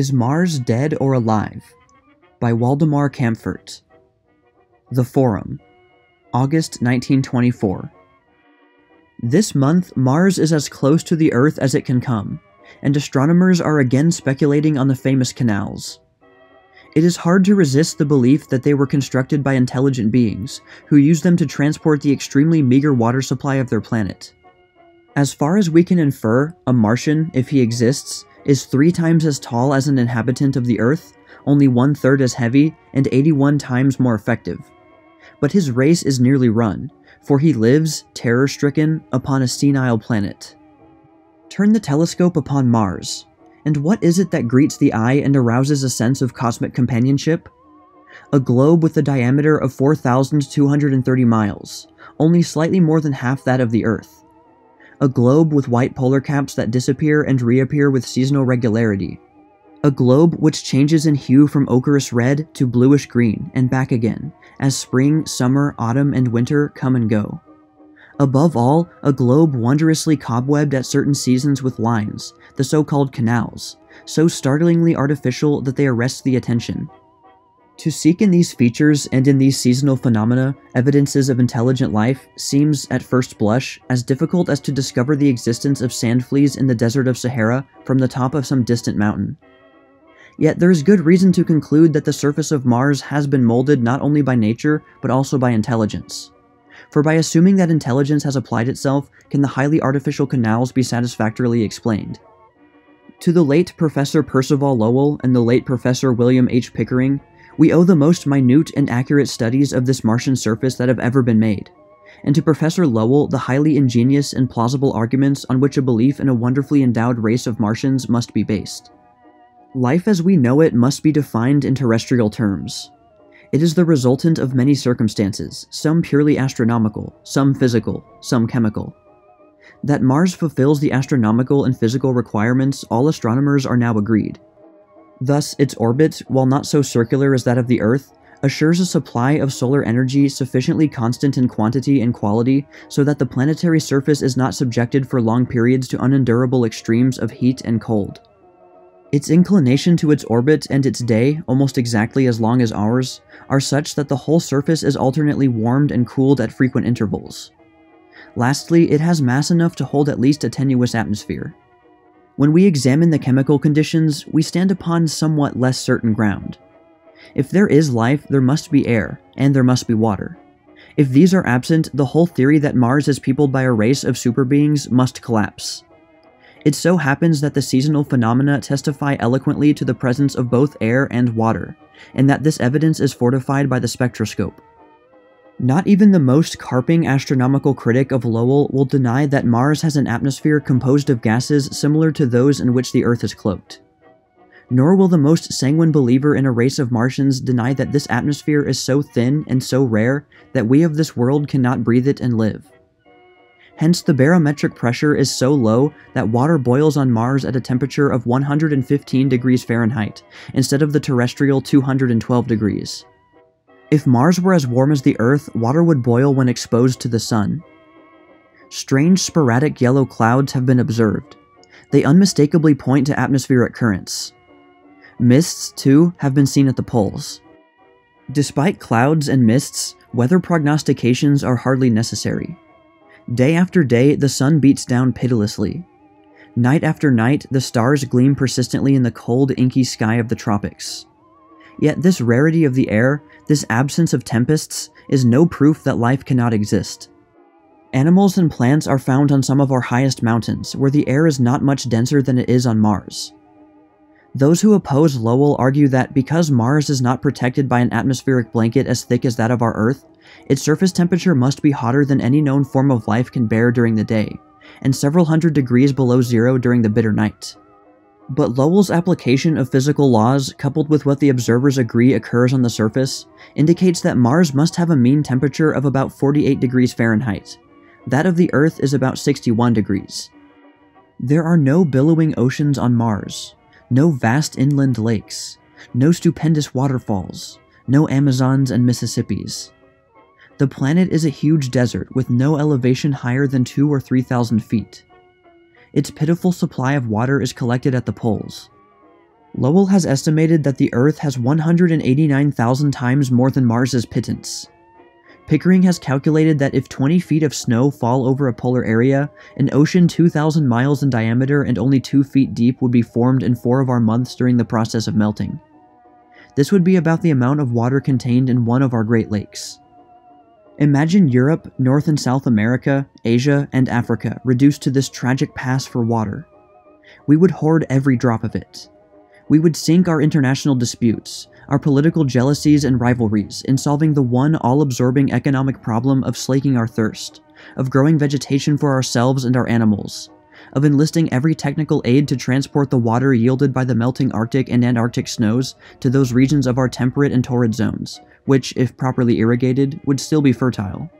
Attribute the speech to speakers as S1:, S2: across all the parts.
S1: Is Mars Dead or Alive? by Waldemar Kaempffert. The Forum, August 1924. This month, Mars is as close to the Earth as it can come, and astronomers are again speculating on the famous canals. It is hard to resist the belief that they were constructed by intelligent beings, who used them to transport the extremely meager water supply of their planet. As far as we can infer, a Martian, if he exists, is three times as tall as an inhabitant of the Earth, only one third as heavy, and 81 times more effective. But his race is nearly run, for he lives, terror stricken, upon a senile planet. Turn the telescope upon Mars, and what is it that greets the eye and arouses a sense of cosmic companionship? A globe with a diameter of 4,230 miles, only slightly more than half that of the Earth. A globe with white polar caps that disappear and reappear with seasonal regularity. A globe which changes in hue from ochreous red to bluish green and back again, as spring, summer, autumn, and winter come and go. Above all, a globe wondrously cobwebbed at certain seasons with lines, the so called canals, so startlingly artificial that they arrest the attention. To seek in these features and in these seasonal phenomena evidences of intelligent life seems, at first blush, as difficult as to discover the existence of sand fleas in the desert of Sahara from the top of some distant mountain. Yet there is good reason to conclude that the surface of Mars has been molded not only by nature, but also by intelligence. For by assuming that intelligence has applied itself, can the highly artificial canals be satisfactorily explained. To the late Professor Percival Lowell and the late Professor William H. Pickering, we owe the most minute and accurate studies of this Martian surface that have ever been made, and to Professor Lowell the highly ingenious and plausible arguments on which a belief in a wonderfully endowed race of Martians must be based. Life as we know it must be defined in terrestrial terms. It is the resultant of many circumstances, some purely astronomical, some physical, some chemical. That Mars fulfills the astronomical and physical requirements, all astronomers are now agreed. Thus, its orbit, while not so circular as that of the Earth, assures a supply of solar energy sufficiently constant in quantity and quality so that the planetary surface is not subjected for long periods to unendurable extremes of heat and cold. Its inclination to its orbit and its day, almost exactly as long as ours, are such that the whole surface is alternately warmed and cooled at frequent intervals. Lastly, it has mass enough to hold at least a tenuous atmosphere. When we examine the chemical conditions, we stand upon somewhat less certain ground. If there is life, there must be air, and there must be water. If these are absent, the whole theory that Mars is peopled by a race of super beings must collapse. It so happens that the seasonal phenomena testify eloquently to the presence of both air and water, and that this evidence is fortified by the spectroscope. Not even the most carping astronomical critic of Lowell will deny that Mars has an atmosphere composed of gases similar to those in which the Earth is cloaked. Nor will the most sanguine believer in a race of Martians deny that this atmosphere is so thin and so rare that we of this world cannot breathe it and live. Hence, the barometric pressure is so low that water boils on Mars at a temperature of 115 degrees Fahrenheit, instead of the terrestrial 212 degrees. If Mars were as warm as the Earth, water would boil when exposed to the sun. Strange sporadic yellow clouds have been observed. They unmistakably point to atmospheric currents. Mists, too, have been seen at the poles. Despite clouds and mists, weather prognostications are hardly necessary. Day after day, the sun beats down pitilessly. Night after night, the stars gleam persistently in the cold, inky sky of the tropics. Yet this rarity of the air, this absence of tempests, is no proof that life cannot exist. Animals and plants are found on some of our highest mountains, where the air is not much denser than it is on Mars. Those who oppose Lowell argue that because Mars is not protected by an atmospheric blanket as thick as that of our Earth, its surface temperature must be hotter than any known form of life can bear during the day, and several hundred degrees below zero during the bitter night. But Lowell's application of physical laws, coupled with what the observers agree occurs on the surface, indicates that Mars must have a mean temperature of about 48 degrees Fahrenheit. That of the Earth is about 61 degrees. There are no billowing oceans on Mars, no vast inland lakes, no stupendous waterfalls, no Amazons and Mississippis. The planet is a huge desert with no elevation higher than 2 or 3,000 feet. Its pitiful supply of water is collected at the poles. Lowell has estimated that the Earth has 189,000 times more than Mars's pittance. Pickering has calculated that if 20 feet of snow fall over a polar area, an ocean 2,000 miles in diameter and only 2 feet deep would be formed in four of our months during the process of melting. This would be about the amount of water contained in one of our Great Lakes. Imagine Europe, North and South America, Asia, and Africa reduced to this tragic pass for water. We would hoard every drop of it. We would sink our international disputes, our political jealousies and rivalries in solving the one all absorbing economic problem of slaking our thirst, of growing vegetation for ourselves and our animals, of enlisting every technical aid to transport the water yielded by the melting Arctic and Antarctic snows to those regions of our temperate and torrid zones, which, if properly irrigated, would still be fertile.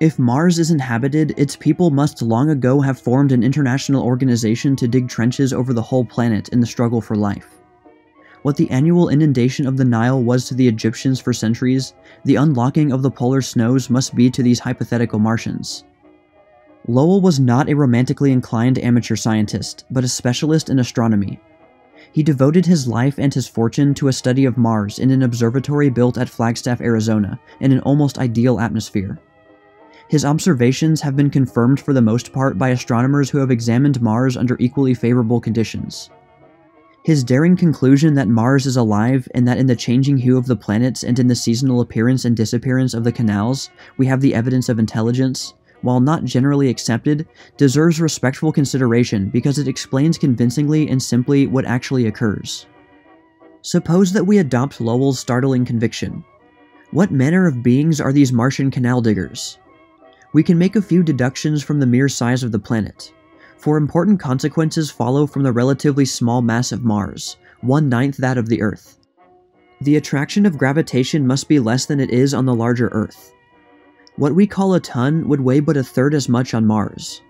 S1: If Mars is inhabited, its people must long ago have formed an international organization to dig trenches over the whole planet in the struggle for life. What the annual inundation of the Nile was to the Egyptians for centuries, the unlocking of the polar snows must be to these hypothetical Martians. Lowell was not a romantically inclined amateur scientist, but a specialist in astronomy. He devoted his life and his fortune to a study of Mars in an observatory built at Flagstaff, Arizona, in an almost ideal atmosphere. His observations have been confirmed for the most part by astronomers who have examined Mars under equally favorable conditions. His daring conclusion that Mars is alive and that in the changing hue of the planets and in the seasonal appearance and disappearance of the canals, we have the evidence of intelligence, while not generally accepted, deserves respectful consideration because it explains convincingly and simply what actually occurs. Suppose that we adopt Lowell's startling conviction. What manner of beings are these Martian canal diggers? We can make a few deductions from the mere size of the planet for important consequences follow from the relatively small mass of Mars, one-ninth that of the Earth. The attraction of gravitation must be less than it is on the larger Earth. What we call a ton would weigh but a third as much on Mars.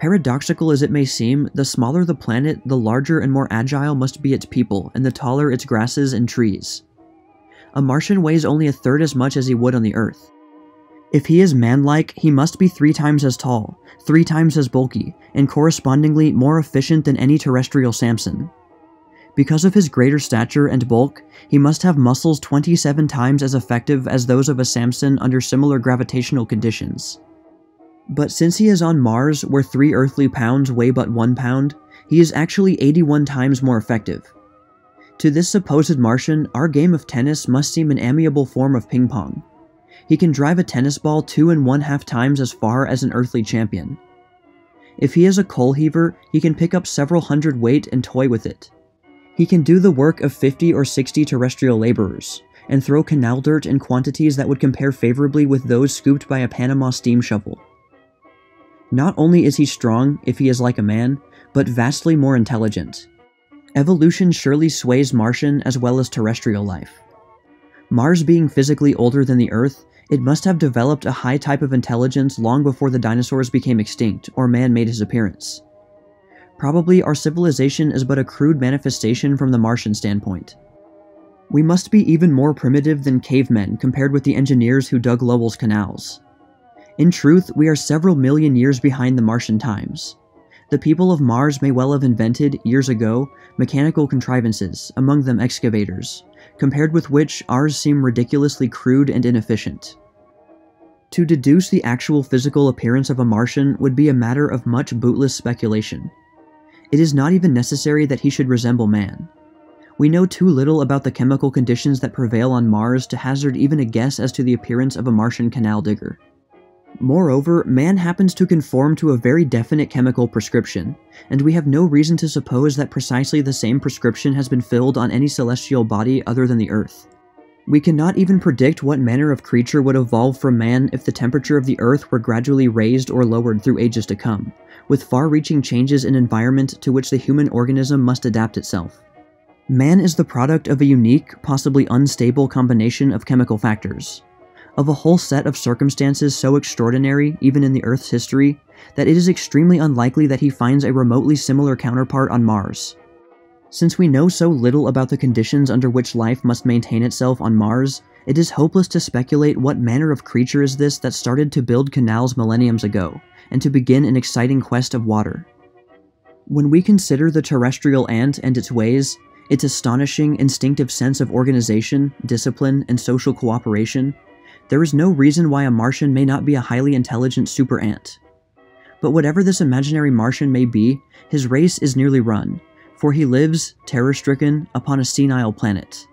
S1: Paradoxical as it may seem, the smaller the planet, the larger and more agile must be its people, and the taller its grasses and trees. A Martian weighs only a third as much as he would on the Earth. If he is manlike, he must be three times as tall, three times as bulky, and correspondingly more efficient than any terrestrial Samson. Because of his greater stature and bulk, he must have muscles 27 times as effective as those of a Samson under similar gravitational conditions. But since he is on Mars, where 3 earthly pounds weigh but 1 pound, he is actually 81 times more effective. To this supposed Martian, our game of tennis must seem an amiable form of ping pong. He can drive a tennis ball two and one half times as far as an earthly champion. If he is a coal heaver, he can pick up several hundred weight and toy with it. He can do the work of 50 or 60 terrestrial laborers, and throw canal dirt in quantities that would compare favorably with those scooped by a Panama steam shovel. Not only is he strong, if he is like a man, but vastly more intelligent. Evolution surely sways Martian as well as terrestrial life. Mars being physically older than the Earth, it must have developed a high type of intelligence long before the dinosaurs became extinct or man made his appearance. Probably our civilization is but a crude manifestation from the Martian standpoint. We must be even more primitive than cavemen compared with the engineers who dug Lowell's canals. In truth, we are several million years behind the Martian times. The people of Mars may well have invented, years ago, mechanical contrivances, among them excavators, compared with which ours seem ridiculously crude and inefficient. To deduce the actual physical appearance of a Martian would be a matter of much bootless speculation. It is not even necessary that he should resemble man. We know too little about the chemical conditions that prevail on Mars to hazard even a guess as to the appearance of a Martian canal digger. Moreover, man happens to conform to a very definite chemical prescription, and we have no reason to suppose that precisely the same prescription has been filled on any celestial body other than the Earth. We cannot even predict what manner of creature would evolve from man if the temperature of the Earth were gradually raised or lowered through ages to come, with far-reaching changes in environment to which the human organism must adapt itself. Man is the product of a unique, possibly unstable combination of chemical factors, of a whole set of circumstances so extraordinary, even in the Earth's history, that it is extremely unlikely that he finds a remotely similar counterpart on Mars. Since we know so little about the conditions under which life must maintain itself on Mars, it is hopeless to speculate what manner of creature is this that started to build canals millenniums ago, and to begin an exciting quest of water. When we consider the terrestrial ant and its ways, its astonishing instinctive sense of organization, discipline, and social cooperation, there is no reason why a Martian may not be a highly intelligent super ant. But whatever this imaginary Martian may be, his race is nearly run, for he lives, terror stricken, upon a senile planet.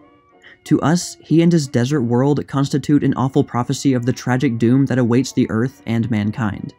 S1: To us, he and his desert world constitute an awful prophecy of the tragic doom that awaits the Earth and mankind.